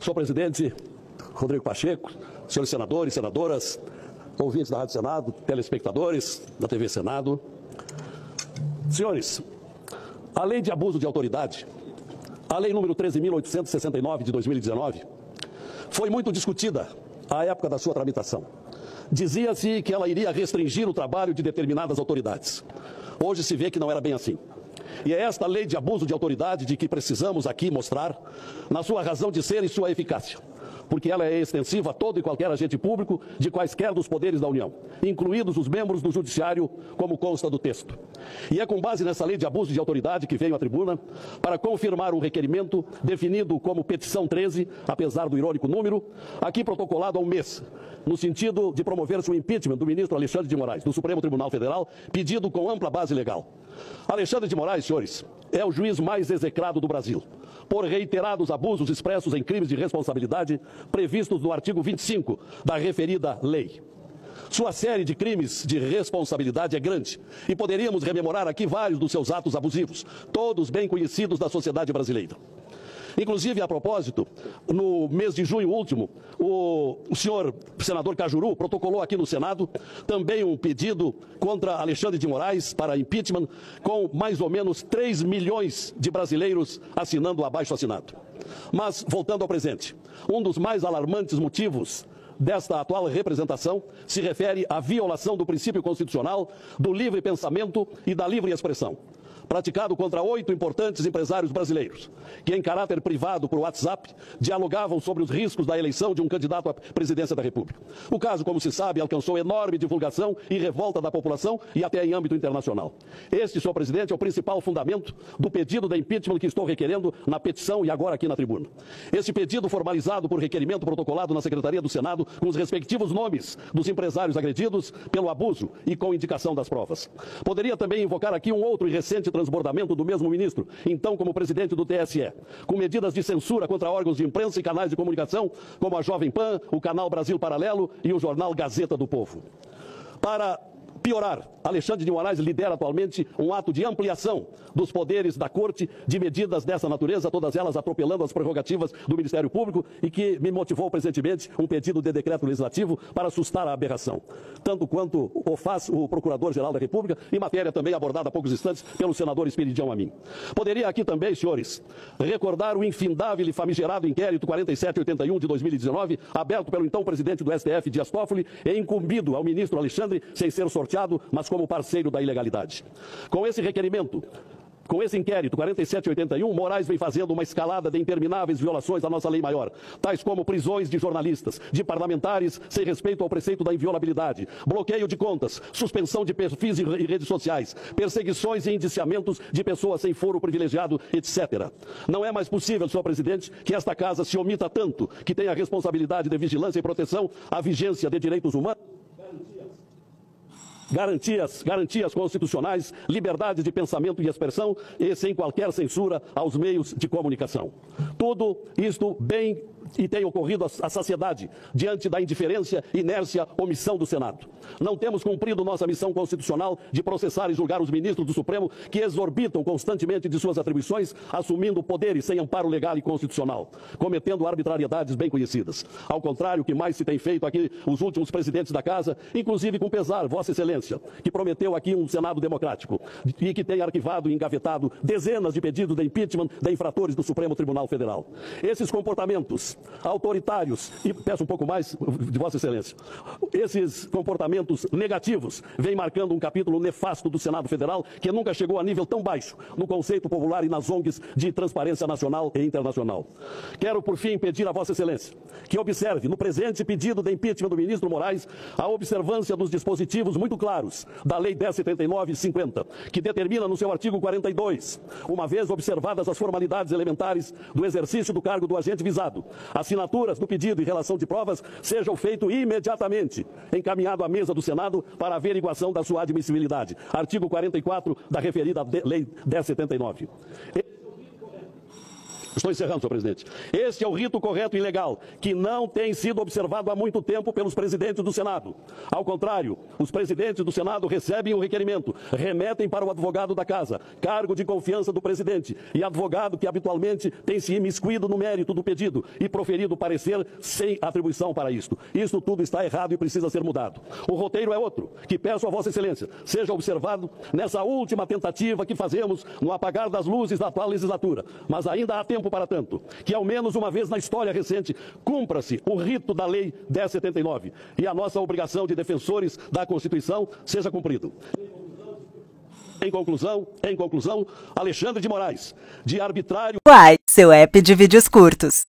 Senhor presidente Rodrigo Pacheco, senhores senadores, senadoras, ouvintes da Rádio Senado, telespectadores da TV Senado. Senhores, a lei de abuso de autoridade, a lei número 13.869 de 2019, foi muito discutida à época da sua tramitação. Dizia-se que ela iria restringir o trabalho de determinadas autoridades. Hoje se vê que não era bem assim. E é esta lei de abuso de autoridade de que precisamos aqui mostrar na sua razão de ser e sua eficácia porque ela é extensiva a todo e qualquer agente público de quaisquer dos poderes da União, incluídos os membros do Judiciário, como consta do texto. E é com base nessa lei de abuso de autoridade que venho à tribuna para confirmar um requerimento definido como petição 13, apesar do irônico número, aqui protocolado há um mês, no sentido de promover-se o impeachment do ministro Alexandre de Moraes, do Supremo Tribunal Federal, pedido com ampla base legal. Alexandre de Moraes, senhores, é o juiz mais execrado do Brasil, por reiterados abusos expressos em crimes de responsabilidade previstos no artigo 25 da referida lei. Sua série de crimes de responsabilidade é grande e poderíamos rememorar aqui vários dos seus atos abusivos, todos bem conhecidos da sociedade brasileira. Inclusive, a propósito, no mês de junho último, o, o senhor senador Cajuru protocolou aqui no Senado também um pedido contra Alexandre de Moraes para impeachment, com mais ou menos 3 milhões de brasileiros assinando abaixo assinado. Mas, voltando ao presente, um dos mais alarmantes motivos desta atual representação se refere à violação do princípio constitucional do livre pensamento e da livre expressão praticado contra oito importantes empresários brasileiros, que em caráter privado por WhatsApp dialogavam sobre os riscos da eleição de um candidato à presidência da República. O caso, como se sabe, alcançou enorme divulgação e revolta da população e até em âmbito internacional. Este, senhor presidente, é o principal fundamento do pedido de impeachment que estou requerendo na petição e agora aqui na tribuna. Esse pedido, formalizado por requerimento protocolado na Secretaria do Senado, com os respectivos nomes dos empresários agredidos pelo abuso e com indicação das provas. Poderia também invocar aqui um outro e recente transbordamento do mesmo ministro, então como presidente do TSE, com medidas de censura contra órgãos de imprensa e canais de comunicação, como a Jovem Pan, o Canal Brasil Paralelo e o jornal Gazeta do Povo. Para piorar. Alexandre de Moraes lidera atualmente um ato de ampliação dos poderes da Corte de medidas dessa natureza, todas elas atropelando as prerrogativas do Ministério Público e que me motivou presentemente um pedido de decreto legislativo para assustar a aberração. Tanto quanto o faz o Procurador-Geral da República, em matéria também abordada há poucos instantes pelo senador Espiridião Amin. Poderia aqui também, senhores, recordar o infindável e famigerado inquérito 4781 de 2019, aberto pelo então presidente do STF, Dias Toffoli, e incumbido ao ministro Alexandre sem ser sorteado sorteado, mas como parceiro da ilegalidade. Com esse requerimento, com esse inquérito 4781, Moraes vem fazendo uma escalada de intermináveis violações à nossa lei maior, tais como prisões de jornalistas, de parlamentares sem respeito ao preceito da inviolabilidade, bloqueio de contas, suspensão de perfis e redes sociais, perseguições e indiciamentos de pessoas sem foro privilegiado, etc. Não é mais possível, senhor presidente, que esta casa se omita tanto que tenha a responsabilidade de vigilância e proteção à vigência de direitos humanos garantias, garantias constitucionais, liberdade de pensamento e expressão e sem qualquer censura aos meios de comunicação. Tudo isto bem e tem ocorrido a saciedade diante da indiferença, inércia, omissão do Senado. Não temos cumprido nossa missão constitucional de processar e julgar os ministros do Supremo que exorbitam constantemente de suas atribuições, assumindo poderes sem amparo legal e constitucional, cometendo arbitrariedades bem conhecidas. Ao contrário, o que mais se tem feito aqui os últimos presidentes da casa, inclusive com pesar, Vossa Excelência, que prometeu aqui um Senado democrático e que tem arquivado e engavetado dezenas de pedidos de impeachment de infratores do Supremo Tribunal Federal. Esses comportamentos autoritários, e peço um pouco mais de Vossa Excelência, esses comportamentos negativos vêm marcando um capítulo nefasto do Senado Federal que nunca chegou a nível tão baixo no conceito popular e nas ONGs de transparência nacional e internacional. Quero, por fim, pedir a Vossa Excelência que observe no presente pedido de impeachment do ministro Moraes a observância dos dispositivos muito claros da Lei 1079 e 50, que determina no seu artigo 42, uma vez observadas as formalidades elementares do exercício do cargo do agente visado, assinaturas do pedido e relação de provas sejam feito imediatamente, encaminhado à mesa do Senado para averiguação da sua admissibilidade. Artigo 44 da referida Lei 1079. Estou encerrando, senhor presidente. Este é o rito correto e legal, que não tem sido observado há muito tempo pelos presidentes do Senado. Ao contrário, os presidentes do Senado recebem o requerimento, remetem para o advogado da casa, cargo de confiança do presidente, e advogado que habitualmente tem se imiscuído no mérito do pedido e proferido parecer sem atribuição para isto. Isto tudo está errado e precisa ser mudado. O roteiro é outro, que peço a Vossa Excelência seja observado nessa última tentativa que fazemos no apagar das luzes da atual legislatura. Mas ainda há tempo para tanto, que ao menos uma vez na história recente cumpra-se o rito da Lei 1079 e a nossa obrigação de defensores da Constituição seja cumprido. Em conclusão, em conclusão, Alexandre de Moraes, de arbitrário. Quai, seu app de vídeos curtos.